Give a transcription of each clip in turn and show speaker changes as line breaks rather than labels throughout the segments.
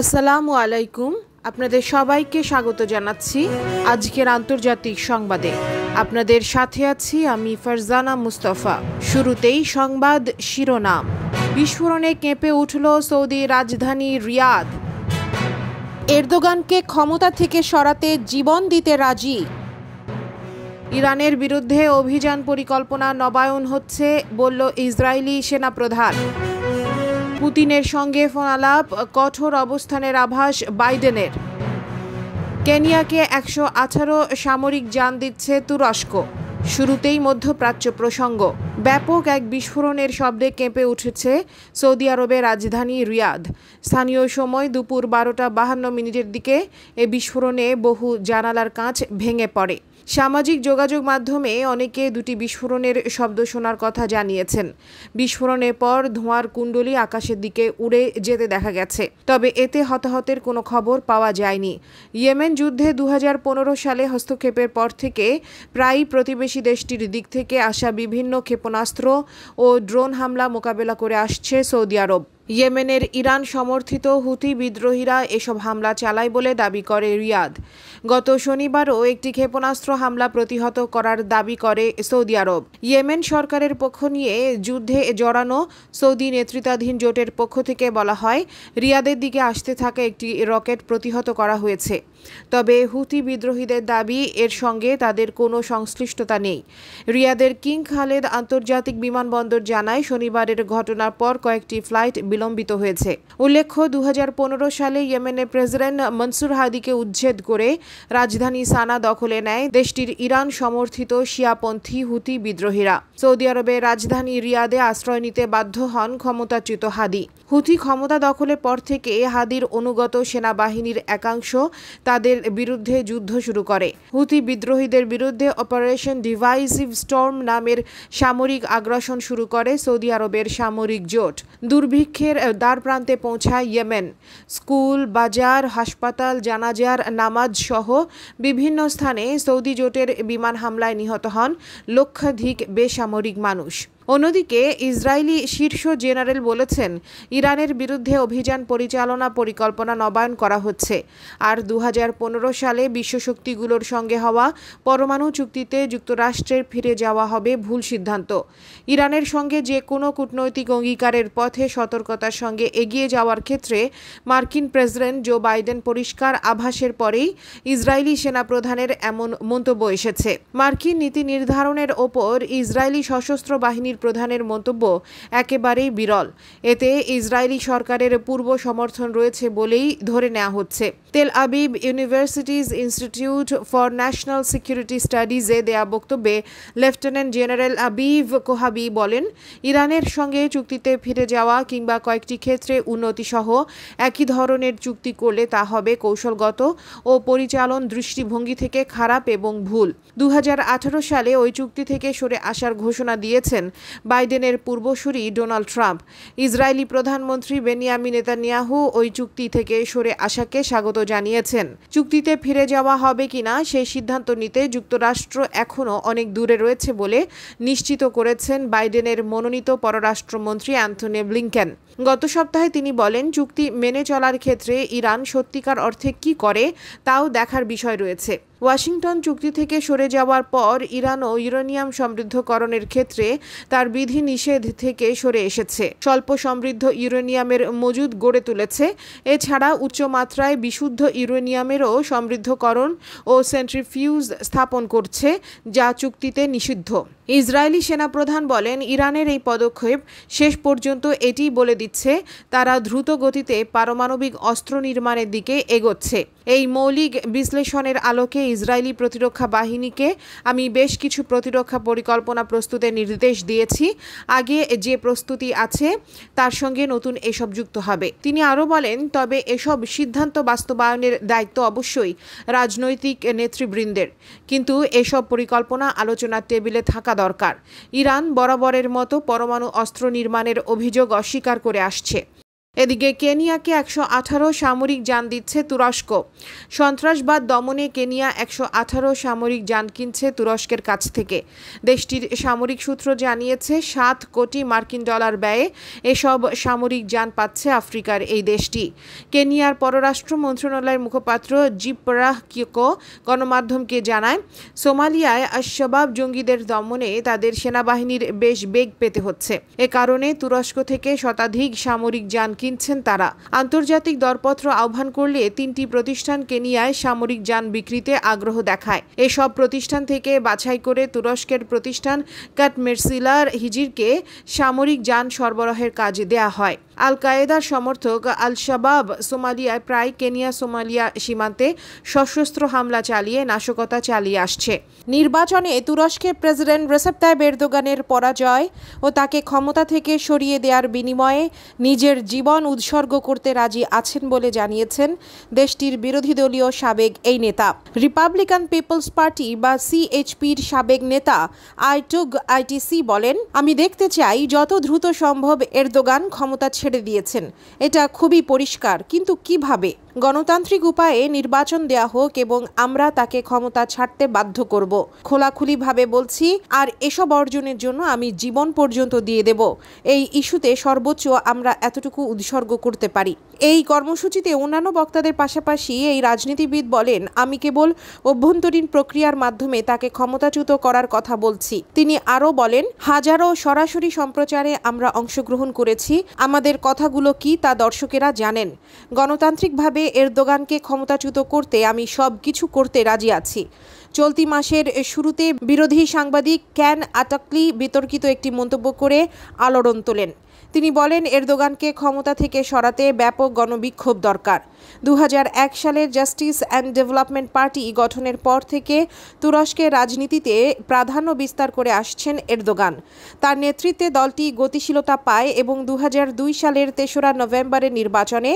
আসসালামু আলাইকুম। আপনাদের সবাইকে স্বাগত জানাচ্ছি আজকের আন্তর্জাতিক সংবাদে। আপনাদের সাথে আছি আমি ফারজানা মুস্তফা। শুরুতেই সংবাদ শিরোনাম। বিস্ফোরণে কেঁপে উঠল সৌদি রাজধানী রিয়াদ। এরদোগানকে ক্ষমতা থেকে সরাতে জীবন দিতে রাজি। ইরানের বিরুদ্ধে অভিযান পরিকল্পনা নবায়ন হচ্ছে, বলল ইসরায়েলি সেনাপ্রধান। পুতিনের সঙ্গে ফোনালাপ কঠোর অবস্থানের আভাস বাইডেনের। কেনিয়াকে একশো আঠারো সামরিক যান দিচ্ছে তুরস্ক। শুরুতেই মধ্যপ্রাচ্য প্রসঙ্গ। ব্যাপক এক বিস্ফোরণের শব্দে কেঁপে উঠেছে সৌদি আরবের রাজধানী রিয়াদ। স্থানীয় সময় দুপুর বারোটা বাহান্ন মিনিটের দিকে এ বিস্ফোরণে বহু জানালার কাঁচ ভেঙে পড়ে। সামাজিক যোগাযোগ মাধ্যমে অনেকে দুটি বিস্ফোরণের শব্দ শোনার কথা জানিয়েছেন। বিস্ফোরণের পর ধোঁয়ার কুণ্ডলি আকাশের দিকে উড়ে যেতে দেখা গেছে। তবে এতে হতাহতের কোনো খবর পাওয়া যায়নি। ইয়েমেন যুদ্ধে দু হাজার পনেরো সালে হস্তক্ষেপের পর থেকে প্রায়ই প্রতিবেশী দেশটির দিক থেকে আসা বিভিন্ন ক্ষেপণাস্ত্র ও ড্রোন হামলা মোকাবেলা করে আসছে সৌদি আরব। ইয়েমেনের ইরান সমর্থিত হুতি বিদ্রোহীরা এসব হামলা চালায় বলে দাবি করে রিয়াদ। গত শনিবারও একটি ক্ষেপণাস্ত্র হামলা প্রতিহত করার দাবি করে সৌদি আরব। ইয়েমেন সরকারের পক্ষ নিয়ে যুদ্ধে জড়ানো সৌদি নেতৃত্বাধীন জোটের পক্ষ থেকে বলা হয়, রিয়াদের দিকে আসতে থাকা একটি রকেট প্রতিহত করা হয়েছে। তবে হুতি বিদ্রোহীদের দাবি, এর সঙ্গে তাদের কোনো সংশ্লিষ্টতা নেই। রিয়াদের কিং খালেদ আন্তর্জাতিক বিমানবন্দর জানায়, শনিবারের ঘটনার পর কয়েকটি ফ্লাইট বিলম্বিত হয়েছে। উল্লেখ্য দু হাজার পনেরো সালে ইয়েমেনের প্রেসিডেন্ট মনসুর হাদিকে উচ্ছেদ করে রাজধানী সানা দখলে নেয় দেশটির ইরান সমর্থিত শিয়াপন্থী হুতি বিদ্রোহীরা। সৌদি আরবের রাজধানী রিয়াদে আশ্রয় নিতে বাধ্য হন ক্ষমতাচ্যুত হাদি। হুথি ক্ষমতা দখলের পর থেকে হাদির অনুগত সেনাবাহিনীর একাংশ তাদের বিরুদ্ধে যুদ্ধ শুরু করে। হুথি বিদ্রোহীদের বিরুদ্ধে অপারেশন ডিভাইসিভ স্টর্ম নামের সামরিক আগ্রাসন শুরু করে সৌদি আরবের সামরিক জোট। দুর্ভিক্ষের দ্বার প্রান্তে পৌঁছায় ইয়েমেন। স্কুল, বাজার, হাসপাতাল, জানাজার, নামাজ সহ বিভিন্ন স্থানে সৌদি জোটের বিমান হামলায় নিহত হন লক্ষাধিক বেসামরিক মানুষ। অন্যদিকে ইসরায়েলি শীর্ষ জেনারেল বলেছেন, ইরানের বিরুদ্ধে অভিযান পরিচালনা পরিকল্পনা নবায়ন করা হচ্ছে। আর দু হাজার পনেরো সালে বিশ্বশক্তিগুলোর সঙ্গে হওয়া পরমাণু চুক্তিতে যুক্তরাষ্ট্রের ফিরে যাওয়া হবে ভুল সিদ্ধান্ত। ইরানের সঙ্গে যে কোনো কূটনৈতিক অঙ্গীকারের পথে সতর্কতার সঙ্গে এগিয়ে যাওয়ার ক্ষেত্রে মার্কিন প্রেসিডেন্ট জো বাইডেন পরিষ্কার আভাসের পরেই ইসরায়েলি সেনাপ্রধানের এমন মন্তব্য এসেছে। মার্কিন নীতি নির্ধারণের ওপর ইসরায়েলি সশস্ত্র বাহিনীর প্রধানের মন্তব্য একেবারেই বিরল। এতে ইসরায়েলি সরকারের পূর্ব সমর্থন রয়েছে বলেই ধরে নেওয়া হচ্ছে। Tel Aviv universities institute for national security স্টাডিজে দেয়া বক্তব্যে লেফটেন্যান্ট জেনারেল আবিব কোহাবি বলেন, ইরানের সঙ্গে চুক্তিতে ফিরে যাওয়া কিংবা কয়েকটি ক্ষেত্রে উন্নতি সহ একই ধরনের চুক্তি করলে তা হবে কৌশলগত ও পরিচালন দৃষ্টিভঙ্গি থেকে খারাপ এবং ভুল। দু হাজার আঠারো সালে ওই চুক্তি থেকে সরে আসার ঘোষণা দিয়েছেন বাইডেনের পূর্বসূরি ডোনাল্ড ট্রাম্প। ইসরায়েলি প্রধানমন্ত্রী বেনিয়ামি নেতানিয়াহু ওই চুক্তি থেকে সরে আসাকে স্বাগত জানিয়েছেন। চুক্তিতে ফিরে যাওয়া হবে কিনা সেই সিদ্ধান্ত নিতে যুক্তরাষ্ট্র এখনও অনেক দূরে রয়েছে বলে নিশ্চিত করেছেন বাইডেনের মনোনীত পররাষ্ট্রমন্ত্রী অ্যান্থনি ব্লিংকেন। গত সপ্তাহে তিনি বলেন, চুক্তি মেনে চলার ক্ষেত্রে ইরান সত্যিকার অর্থে কি করে তাও দেখার বিষয় রয়েছে। ওয়াশিংটন চুক্তি থেকে সরে যাওয়ার পর ইরানও ইউরেনিয়াম সমৃদ্ধকরণের ক্ষেত্রে তার বিধি নিষেধ থেকে সরে এসেছে। স্বল্প সমৃদ্ধ ইউরেনিয়ামের মজুদ গড়ে তুলেছে। এছাড়া উচ্চমাত্রায় বিশুদ্ধ ইউরেনিয়ামেরও সমৃদ্ধকরণ ও সেন্ট্রিফিউজ স্থাপন করছে, যা চুক্তিতে নিষিদ্ধ। ইসরায়েলি সেনাপ্রধান বলেন, ইরানের এই পদক্ষেপ শেষ পর্যন্ত এটি বলে দিচ্ছে, তারা দ্রুত গতিতে পারমাণবিক অস্ত্র নির্মাণের দিকে এগোচ্ছে। এই মৌলিক বিশ্লেষণের আলোকে ইসরায়েলি প্রতিরক্ষা বাহিনীকে আমি বেশ কিছু প্রতিরক্ষা পরিকল্পনা প্রস্তুতের নির্দেশ দিয়েছি। আগে যে প্রস্তুতি আছে, তার সঙ্গে নতুন এসব যুক্ত হবে। তিনি আরও বলেন, তবে এসব সিদ্ধান্ত বাস্তবায়নের দায়িত্ব অবশ্যই রাজনৈতিক নেতৃবৃন্দের। কিন্তু এসব পরিকল্পনা আলোচনার টেবিলে থাকা দরকার। ইরান বরাবরের মতো পরমাণু অস্ত্র নির্মাণের অভিযোগ অস্বীকার করে আসছে। এদিকে কেনিয়াকে একশো আঠারো সামরিক যান দিচ্ছে তুরস্ক। সন্ত্রাসবাদ দমনে কেনিয়া একশো আঠারো সামরিক যান কিনছে তুরস্কের কাছ থেকে। দেশটির সামরিক সূত্র জানিয়েছে, সাত কোটি মার্কিন ডলার ব্যয়ে এসব সামরিক যান পাচ্ছে আফ্রিকার এই দেশটি। কেনিয়ার পররাষ্ট্র মন্ত্রণালয়ের মুখপাত্র জিপরাহ কিকো গণমাধ্যমকে জানায়, সোমালিয়ায় আশবাব জঙ্গিদের দমনে তাদের সেনাবাহিনীর বেশ বেগ পেতে হচ্ছে। এ কারণে তুরস্ক থেকে শতাধিক সামরিক যান কিনছেন তারা। আন্তর্জাতিক দরপত্র আহ্বান করলে তিনটি প্রতিষ্ঠান কেনিয়ায় সামরিক যান বিক্রিতে আগ্রহ দেখায়। এসব প্রতিষ্ঠান থেকে বাছাই করে তুরস্কের প্রতিষ্ঠান কাটমেরসিলার হিজিরকে সামরিক যান সরবরাহের কাজে দেয়া হয়। আল কায়েদার সমর্থক আল শাবাব সোমালিয়ায় প্রায় কেনিয়া সোমালিয়া সীমান্তে সশস্ত্র হামলা চালিয়ে নাশকতা চালিয়ে আসছে। নির্বাচনে তুরস্কের প্রেসিডেন্ট রেসেপ তাইব এরদোগানের পরাজয় ও তাকে ক্ষমতা থেকে সরিয়ে দেওয়ার বিনিময়ে নিজের জীবন উৎসর্গ করতে রাজি আছেন বলে জানিয়েছেন দেশটির বিরোধী দলীয় সাবেক এই নেতা। রিপাবলিকান পিপলস পার্টি বা সিএইচপির সাবেক নেতা আইটুগ আইটিসি বলেন, আমি দেখতে চাই যত দ্রুত সম্ভব এরদোগান ক্ষমতা ছেড়ে দিয়েছেন। এটা খুবই পরিষ্কার কিন্তু কীভাবে? গণতান্ত্রিক উপায়ে নির্বাচন দেয়া হোক এবং আমরা তাকে ক্ষমতা ছাড়তে বাধ্য করব। খোলাখুলিভাবে বলছি, আর এসব অর্জনের জন্য আমি জীবন পর্যন্ত দিয়ে দেব। এই ইস্যুতে সর্বোচ্চ আমরা এতটুকু উৎসর্গ করতে পারি। এই কর্মসূচিতে অন্যান্য বক্তাদের পাশাপাশি এই রাজনীতিবিদ বলেন, আমি কেবল অভ্যন্তরীণ প্রক্রিয়ার মাধ্যমে তাকে ক্ষমতাচ্যুত করার কথা বলছি। তিনি আরও বলেন, হাজারো সরাসরি সম্প্রচারে আমরা অংশগ্রহণ করেছি। আমাদের কথাগুলো কি তা দর্শকেরা জানেন। গণতান্ত্রিকভাবে এরদোগানকে ক্ষমতাচ্যুত করতে আমি সব কিছু করতে রাজি আছি। চলতি মাসের শুরুতে বিরোধী সাংবাদিক ক্যান আটাকলি বিতর্কিত একটি মন্তব্য করে আলোড়ন তোলেন। তিনি বলেন, এরদোগানকে ক্ষমতা থেকে সরাতে ব্যাপক গণবিক্ষোভ দরকার। দু হাজার এক সালের জাস্টিস অ্যান্ড ডেভেলপমেন্ট পার্টি গঠনের পর থেকে তুরস্কের রাজনীতিতে প্রাধান্য বিস্তার করে আসছেন এরদোগান। তার নেতৃত্বে দলটি গতিশীলতা পায় এবং দু হাজার দুই সালের তেসরা নভেম্বরের নির্বাচনে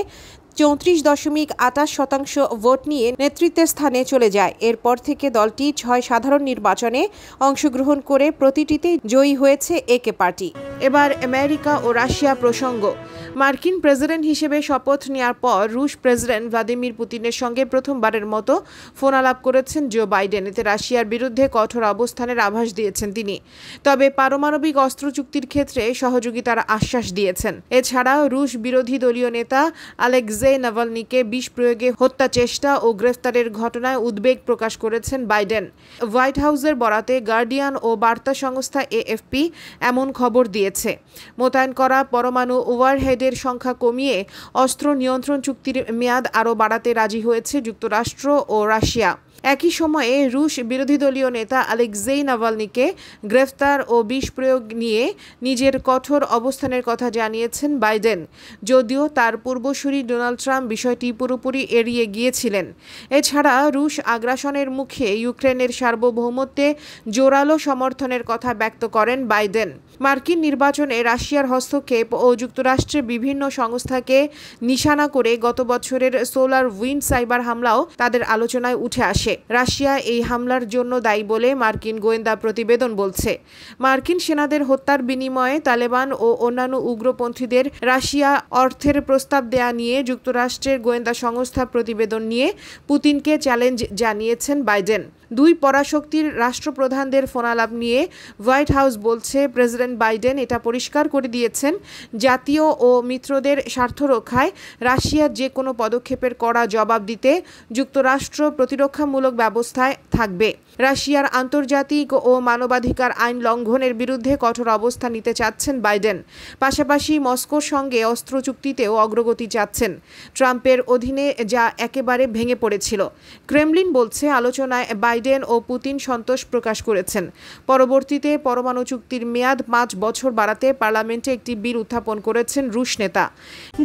চৌত্রিশ দশমিক আটাশ শতাংশ ভোট নিয়ে নেতৃত্বের স্থানে চলে যায়। এরপর থেকে দলটি ছয় সাধারণ নির্বাচনে অংশগ্রহণ করে প্রতিটিতে জয়ী হয়েছে একে পার্টি। এবার আমেরিকা ও রাশিয়া প্রসঙ্গ। মার্কিন প্রেসিডেন্ট হিসেবে শপথ নেওয়ার পর রুশ প্রেসিডেন্ট ভ্লাদিমির পুতিনের সঙ্গে প্রথমবারের মতো ফোন আলাপ করেছেন জো বাইডেন। এতে রাশিয়ার বিরুদ্ধে কঠোর অবস্থানের আভাস দিয়েছেন তিনি। তবে পারমাণবিক অস্ত্র চুক্তির ক্ষেত্রে সহযোগিতার আশ্বাস দিয়েছেন। এছাড়াও রুশ বিরোধী দলীয় নেতা আলেকজে নাভালনিকে বিষ প্রয়োগে হত্যা চেষ্টা ও গ্রেফতারের ঘটনায় উদ্বেগ প্রকাশ করেছেন বাইডেন। হোয়াইট হাউসের বরাতে গার্ডিয়ান ও বার্তা সংস্থা এএফপি এমন খবর দিয়েছে। মোতায়েন করা পরমাণু ওভারহেডের সংখ্যা কমিয়ে অস্ত্র নিয়ন্ত্রণ চুক্তির মেয়াদ আরও বাড়াতে রাজি হয়েছে যুক্তরাষ্ট্র ও রাশিয়া। একই সময়ে রুশ বিরোধী দলীয় নেতা আলেকজেই নাভালনিকে গ্রেফতার ও বিষ প্রয়োগ নিয়ে নিজের কঠোর অবস্থানের কথা জানিয়েছেন বাইডেন। যদিও তার পূর্বসূরি ডোনাল্ড ট্রাম্প বিষয়টি পুরোপুরি এড়িয়ে গিয়েছিলেন। এছাড়া রুশ আগ্রাসনের মুখে ইউক্রেনের সার্বভৌমত্বে জোরালো সমর্থনের কথা ব্যক্ত করেন বাইডেন। মার্কিন নির্বাচনে রাশিয়ার হস্তক্ষেপ ও যুক্তরাষ্ট্রের বিভিন্ন সংস্থাকে নিশানা করে গত বছরের সোলার উইন্ড সাইবার হামলাও তাদের আলোচনায় উঠে আসে। রাশিয়া এই হামলার জন্য দায়ী বলে মার্কিন গোয়েন্দা প্রতিবেদন বলছে। মার্কিন সেনাদের হত্যার বিনিময়ে তালেবান ও অন্যান্য উগ্রপন্থীদের রাশিয়া অর্থের প্রস্তাব দেয়া নিয়ে যুক্তরাষ্ট্রের গোয়েন্দা সংস্থা প্রতিবেদন নিয়ে পুতিনকে চ্যালেঞ্জ জানিয়েছেন বাইডেন। দুই পরাশক্তির রাষ্ট্রপ্রধানদের ফোনালাপ নিয়ে হোয়াইট হাউস বলছে, প্রেসিডেন্ট বাইডেন এটা পরিষ্কার করে দিয়েছেন, জাতীয় ও মিত্রদের স্বার্থ রক্ষায় রাশিয়ার যে কোনো পদক্ষেপের কড়া জবাব দিতে যুক্তরাষ্ট্র প্রতিরক্ষামূলক ব্যবস্থায় থাকবে। রাশিয়ার আন্তর্জাতিক ও মানবাধিকার আইন লঙ্ঘনের বিরুদ্ধে কঠোর অবস্থা নিতে চাচ্ছেন বাইডেন, পাশাপাশি মস্কোর সঙ্গে অস্ত্র চুক্তিতেও অগ্রগতি চাচ্ছেন। ট্রাম্পের অধীনে যা একেবারে ভেঙে পড়েছিল। ক্রেমলিন বলছে, আলোচনায় বাইডেন ও পুতিন সন্তোষ প্রকাশ করেছেন। পরবর্তীতে পরমাণু চুক্তির মেয়াদ পাঁচ বছর বাড়াতে পার্লামেন্টে একটি বিল উত্থাপন করেছেন রুশ নেতা।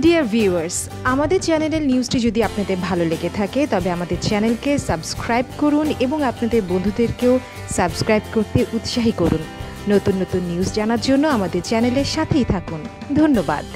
ডিয়ার ভিউয়ার্স আমাদের চ্যানেলের নিউজটি যদি আপনাদের ভালো লেগে থাকে, তবে আমাদের চ্যানেলকে সাবস্ক্রাইব করুন এবং আপনাদের বন্ধুদেরকেও সাবস্ক্রাইব করতে উৎসাহী করুন। নতুন নতুন নিউজ জানার জন্য আমাদের চ্যানেলের সাথেই থাকুন। ধন্যবাদ।